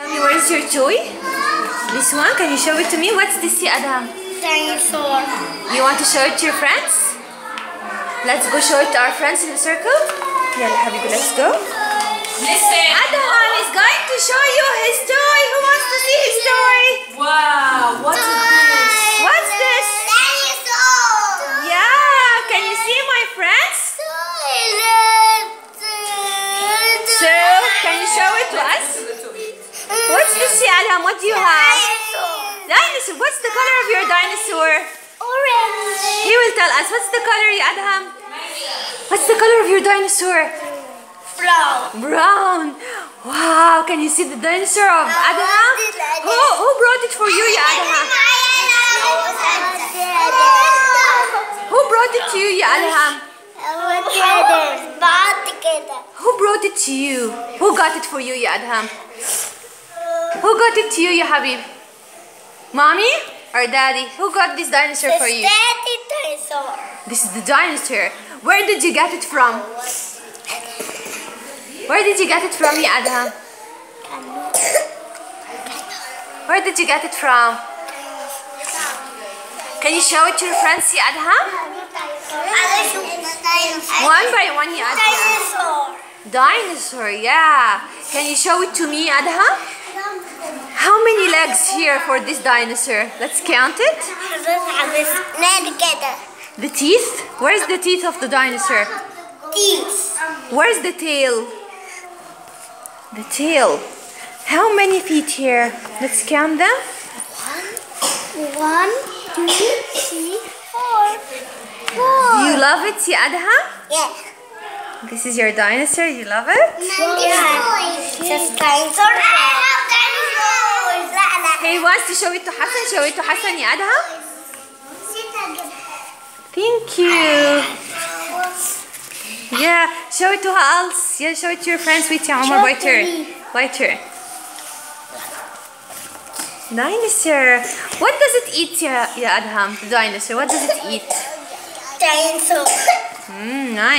Tell me, where is your toy? This one? Can you show it to me? What's this, ya Adham? Dinosaur. You want to show it to your friends? Let's go show it to our friends in the circle. Yeah, Habibi, let's go. Listen. Adham is going to show you his toy. Who wants to see his toy? Wow, what is this? What's this? Dinosaur. Yeah, can you see my friends? So, can you show it to us? What's this, Adam? What do you have? Dinosaur. Dinosaur. What's the color of your dinosaur? Orange. He will tell us. What's the color, Adam? What's the color of your dinosaur? Brown. Brown. Wow. Can you see the dinosaur of Adam? Who, who brought it for you, Adam? Who brought it to you, Adam? Who brought it to you? Who got it for you, Adam? Who got it to you, ya Habib? Mommy or daddy? Who got this dinosaur for you? Daddy dinosaur. This is the dinosaur. Where did you get it from? Where did you get it from, ya Adham? Where did you get it from? Can you show it to your friends, ya Adham? One by one, ya Adham. Dinosaur. Dinosaur, yeah. Can you show it to me, Adham? legs here for this dinosaur. Let's count it. The teeth? Where's the teeth of the dinosaur? Teeth. Where's the tail? The tail. How many feet here? Let's count them. One, two, three, four. Four. Do you love it, Siadha? Yes. This is your dinosaur. You love it? Yeah. لا لا He wants to show it to Hassan. Show it to Hassan, ya Adham. Thank you. Yeah, show it to her else. Yeah, show it to your friends. Wait, ya Omar, Show by it to turn. me. By turn. Dinosaur. What does it eat, ya, ya Adham? The dinosaur. What does it eat? dinosaur Mm, nice.